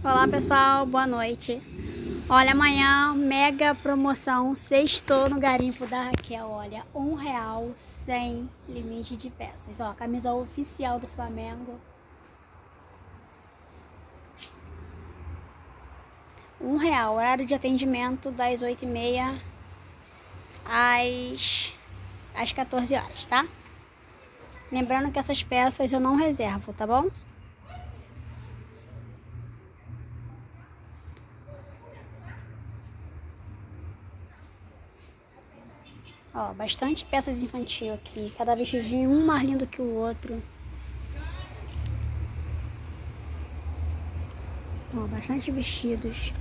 Olá pessoal, boa noite. Olha, amanhã mega promoção sextou no garimpo da Raquel. Olha, um real sem limite de peças. Ó, camisa oficial do Flamengo. Um real, horário de atendimento das oito e meia às, às 14 horas, tá? Lembrando que essas peças eu não reservo, tá bom? Ó, bastante peças infantil aqui. Cada vestidinho um mais lindo que o outro. Ó, bastante vestidos.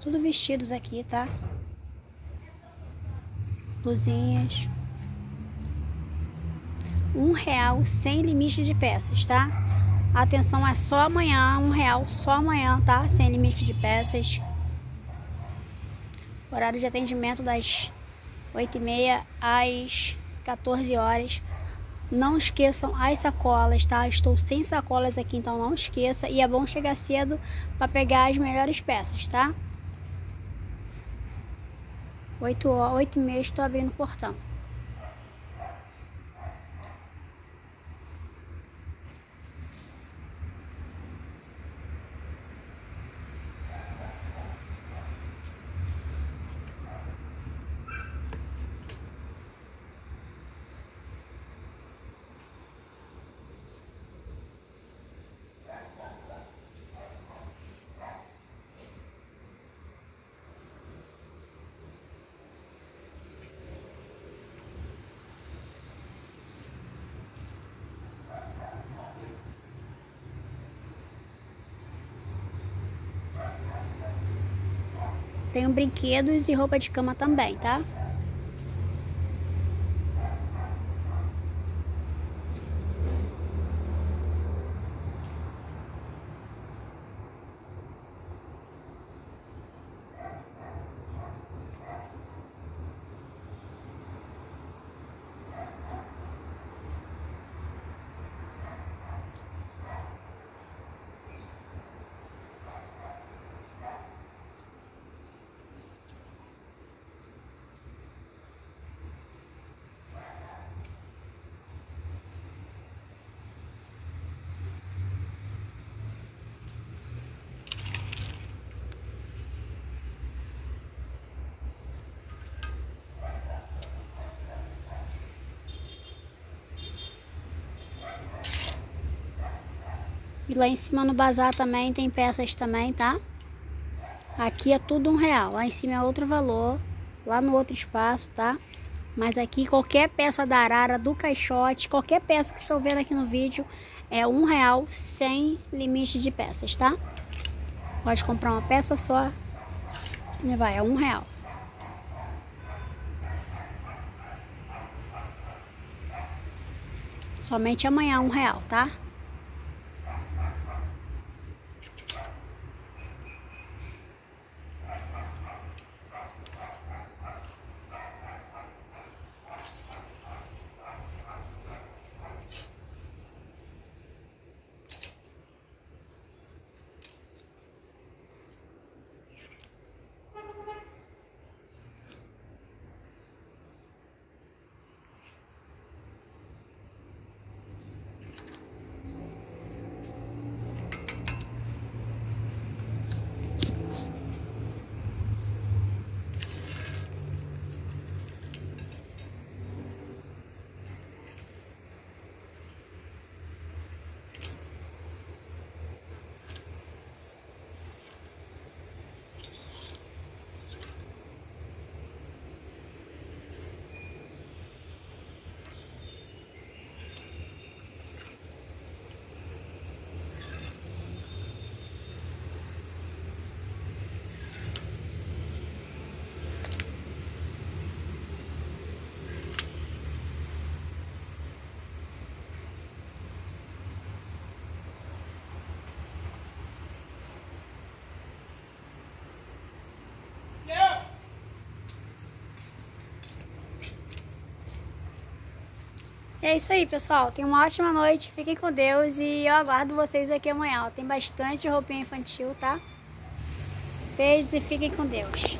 Tudo vestidos aqui, tá? Blusinhas. Um real sem limite de peças, tá? Atenção, é só amanhã, um real só amanhã, tá? Sem limite de peças. Horário de atendimento das 8h30 às 14 horas. Não esqueçam as sacolas, tá? Estou sem sacolas aqui, então não esqueça. E é bom chegar cedo para pegar as melhores peças, tá? 8 horas, 8 e meia estou abrindo o portão. Tenho brinquedos e roupa de cama também, tá? E lá em cima no bazar também tem peças também, tá? Aqui é tudo um real, lá em cima é outro valor, lá no outro espaço, tá? Mas aqui qualquer peça da arara, do caixote, qualquer peça que estou vendo aqui no vídeo é um real sem limite de peças, tá? Pode comprar uma peça só e vai, é um real. Somente amanhã um real, tá? É isso aí, pessoal. Tenham uma ótima noite. Fiquem com Deus e eu aguardo vocês aqui amanhã. Tem bastante roupinha infantil, tá? Beijos e fiquem com Deus.